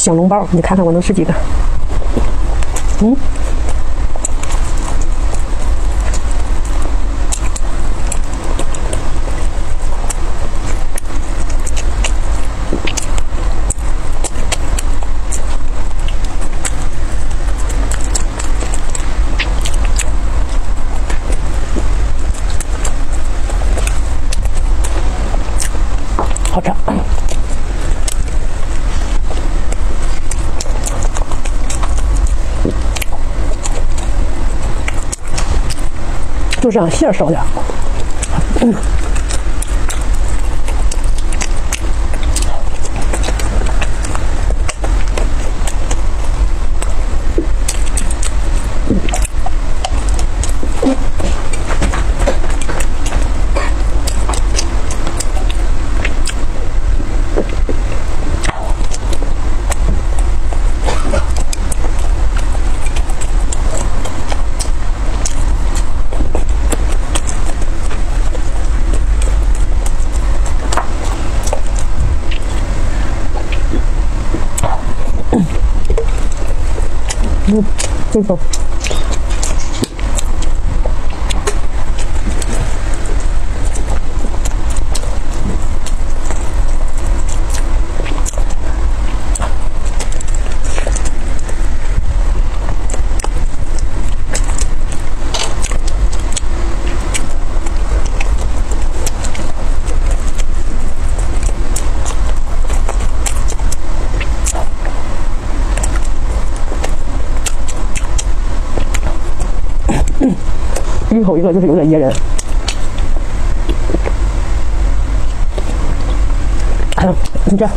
小笼包，你看看我能吃几个？嗯。好吃。就这样馅少点，嗯。这个。一口一个就是有点噎人。你这。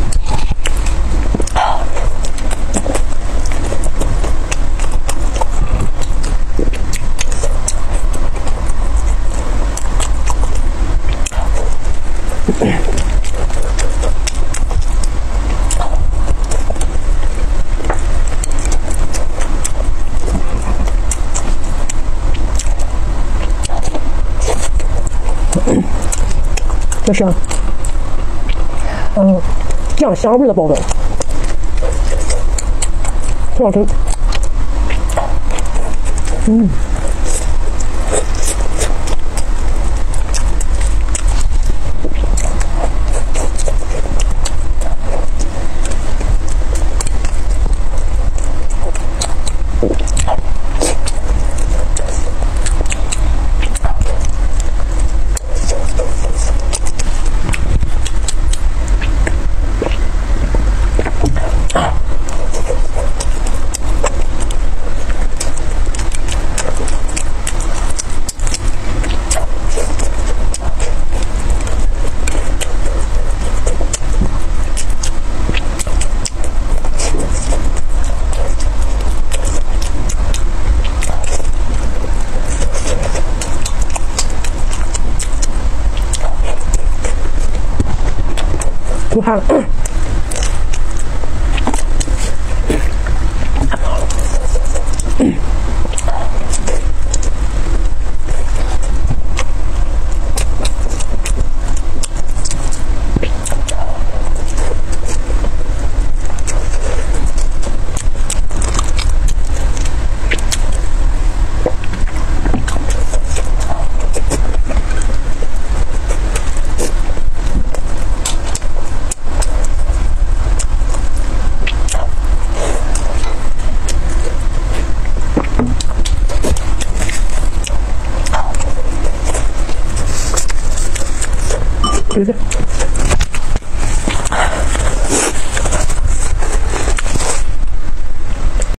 这是，嗯，酱香味的包子，挺好吃，嗯。出汗了。Tuesday.